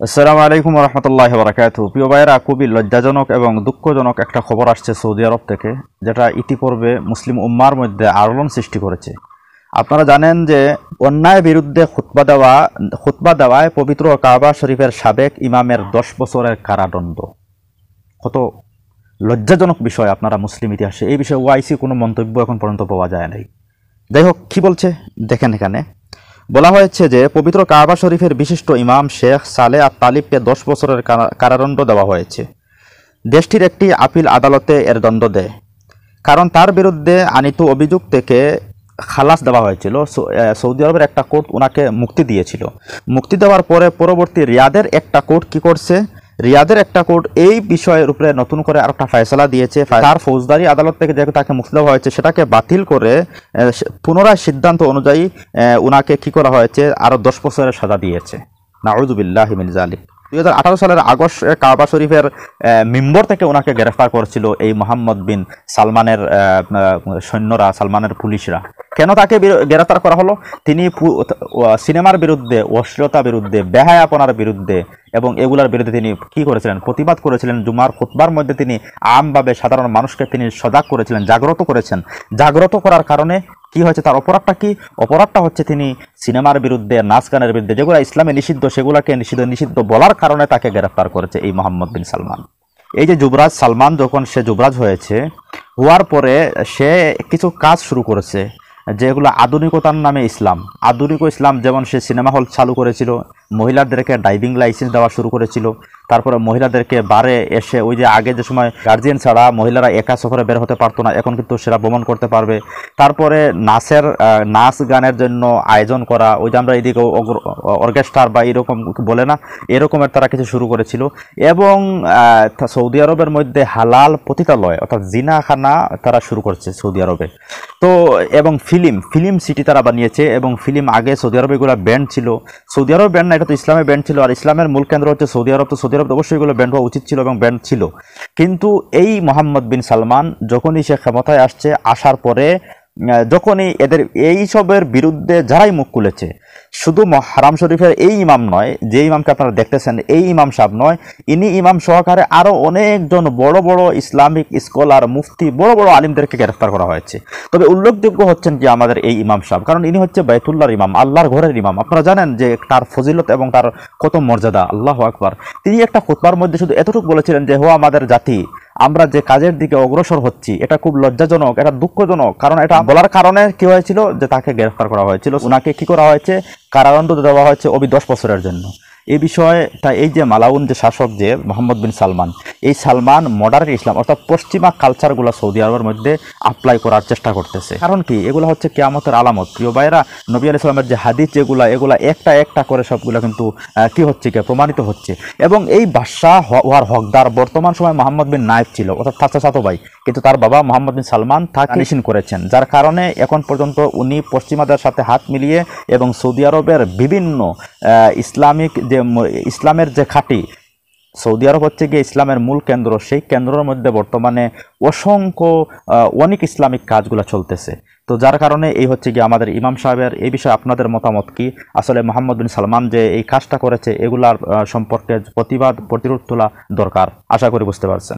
আসসালামু আলাইকুম রহমতুল্লাহ বরাকাত প্রিয় ভাইয়েরা, খুবই লজ্জাজনক এবং দুঃখজনক একটা খবর আসছে সৌদি আরব থেকে, যেটা ইতিপূর্বে মুসলিম উম্মার মধ্যে আলোড়ন সৃষ্টি করেছে। আপনারা জানেন যে অন্যায় বিরুদ্ধে খুতবা দেওয়া, খুতবা দেওয়ায় পবিত্র কাবা শরীফের সাবেক ইমামের দশ বছরের কারাদণ্ড। কত লজ্জাজনক বিষয় আপনারা মুসলিম ইতিহাসে। এই বিষয়ে ওয়াইসি কোনো মন্তব্য এখন পর্যন্ত পাওয়া যায় নাই। যাই হোক, কী বলছে? দেখেন এখানে। বলা হয়েছে যে পবিত্র কাবা শরীফের বিশিষ্ট ইমাম শেখ সালে আর তালিবকে দশ বছরের কারাদণ্ড দেওয়া হয়েছে। দেশটির একটি আপিল আদালতে এর দণ্ড দেয়। কারণ তার বিরুদ্ধে আনিত অভিযোগ থেকে খালাস দেওয়া হয়েছিল। সৌদি আরবের একটা কোর্ট ওনাকে মুক্তি দিয়েছিল। মুক্তি দেওয়ার পরে পরবর্তী রিয়াদের একটা কোর্ট কি করছে? রিয়াদের একটা কোর্ট এই বিষয়ের উপরে নতুন করে আর একটা ফয়সলা দিয়েছে। তার ফৌজদারি আদালত থেকে যেহেতু তাকে মুক্তি দেওয়া হয়েছে সেটাকে বাতিল করে পুনরায় সিদ্ধান্ত অনুযায়ী আহ, উনাকে কি করা হয়েছে? আরও দশ বছরের সাজা দিয়েছে। নাউজুবিল্লাহ মিন জালিক দুই সালের আগস্ট কাবা শরীফের মিম্বর থেকে ওনাকে গ্রেফতার করেছিল এই মোহাম্মদ বিন সালমানের সৈন্যরা, সালমানের পুলিশরা। কেন তাকে গ্রেফতার করা হলো? তিনি সিনেমার বিরুদ্ধে অশ্লীলতা বিরুদ্ধে, বেহায়াপনার বিরুদ্ধে এবং এগুলার বিরুদ্ধে তিনি কি করেছিলেন? প্রতিবাদ করেছিলেন। জুমার খুতবার মধ্যে তিনি আমভাবে সাধারণ মানুষকে তিনি সজাগ করেছিলেন, জাগ্রত করেছেন। জাগ্রত করার কারণে কি হয়েছে, তার অপরাধটা কি? অপরাধটা হচ্ছে তিনি সিনেমার বিরুদ্ধে, নাচ গানের বিরুদ্ধে, যেগুলো ইসলামে নিষিদ্ধ, সেগুলোকে নিষিদ্ধ নিষিদ্ধ বলার কারণে তাকে গ্রেফতার করেছে এই মোহাম্মদ বিন সালমান। এই যে যুবরাজ সালমান, যখন সে যুবরাজ হয়েছে, হওয়ার পরে সে কিছু কাজ শুরু করেছে, যেগুলো আধুনিকতার নামে ইসলাম। আধুনিক ইসলাম যেমন সে সিনেমা হল চালু করেছিল, মহিলাদেরকে ড্রাইভিং লাইসেন্স দেওয়া শুরু করেছিল তারপরে মহিলাদেরকে বারে এসে ওই যে আগে যে সময় গার্জিয়ান ছাড়া মহিলারা একা সফরে বের হতে পারতো না, এখন কিন্তু সেরা ভ্রমণ করতে পারবে। তারপরে নাচের নাচ গানের জন্য আয়োজন করা, ওই যে আমরা এদিকে অর্কেস্ট্রার বা এরকম বলে না, এরকমের তারা কিছু শুরু করেছিল। এবং সৌদি আরবের মধ্যে হালাল পতিতালয়, অর্থাৎ জিনাখানা তারা শুরু করছে সৌদি আরবে। তো, এবং ফিল্ম ফিল্ম সিটি তারা বানিয়েছে, এবং ফিল্ম আগে সৌদি আরবে এগুলো ব্যান্ড ছিল। সৌদি আরব ব্যান্ড না, এটা তো ইসলামের ব্যান্ড ছিল, আর ইসলামের মূল কেন্দ্র হচ্ছে সৌদি আরব, তো সৌদি আরব অবশ্যই এগুলো ব্যান্ড হওয়া উচিত ছিল এবং ব্যান্ড ছিল। কিন্তু এই মোহাম্মদ বিন সালমান যখনই সে ক্ষমতায় আসছে, আসার পরে যখনই এদের এই সবের বিরুদ্ধে যারাই মুখ খুলেছে, শুধু হারাম শরীফের এই ইমাম নয়, যে ইমামকে আপনারা দেখতেছেন, এই ইমাম সাহেব নয়, ইনি ইমাম সহকারে আরও অনেকজন বড় বড় ইসলামিক স্কলার, মুফতি, বড় বড় আলিমদেরকে গ্রেফতার করা হয়েছে। তবে উল্লেখযোগ্য হচ্ছেন যে আমাদের এই ইমাম সাহেব, কারণ ইনি হচ্ছে বাইতুল্লাহর ইমাম, আল্লাহর ঘরের ইমাম। আপনারা জানেন যে তার ফজিলত এবং তার কত মর্যাদা, আল্লাহ আকবার। তিনি একটা খুতবার মধ্যে শুধু এতটুকু বলেছিলেন যে, হো আমাদের জাতি আমরা যে কাজের দিকে অগ্রসর হচ্ছি, এটা খুব লজ্জাজনক, এটা দুঃখজনক, কারণ এটা বলার কারণে কি হয়েছিল? যে তাকে গ্রেফতার করা হয়েছিল। ওনাকে কি করা হয়েছে? কারাদণ্ড দেওয়া হয়েছে অবি দশ বছরের জন্য। এই বিষয়ে তা এই যে মালাউন যে শাসক যে মোহাম্মদ বিন সালমান, এই সালমান মডার্ন ইসলাম অর্থাৎ পশ্চিমা কালচারগুলো সৌদি আরবের মধ্যে অ্যাপ্লাই করার চেষ্টা করতেছে। কারণ কি? এগুলো হচ্ছে কেয়ামতের আলামত। প্রিয় ভাইরা নবী আলি সালামের যে হাদিস যেগুলা এগুলা একটা একটা করে সবগুলো কিন্তু কি হচ্ছে কি? প্রমাণিত হচ্ছে। এবং এই বাদশাহ হওয়ার হকদার বর্তমান সময় মোহাম্মদ বিন নায়েব ছিল, অর্থাৎ চাচা চাতো ভাই। কিন্তু তার বাবা মোহাম্মদ বিন সালমান নিশিন করেছেন। যার কারণে এখন পর্যন্ত উনি পশ্চিমাদের সাথে হাত মিলিয়ে এবং সৌদি আরবের বিভিন্ন ইসলামিক যে ইসলামের যে খাঁটি, সৌদি আরব হচ্ছে গিয়ে ইসলামের মূল কেন্দ্র, সেই কেন্দ্রের মধ্যে বর্তমানে অসংখ্য অনেক ইসলামিক কাজগুলো চলতেছে। তো যার কারণে এই হচ্ছে গিয়ে আমাদের ইমাম সাহেবের এই বিষয়ে আপনাদের মতামত কি? আসলে মোহাম্মদ বিন সালমান যে এই কাজটা করেছে, এগুলার সম্পর্কে প্রতিবাদ, প্রতিরোধ তোলা দরকার। আশা করি বুঝতে পারছেন।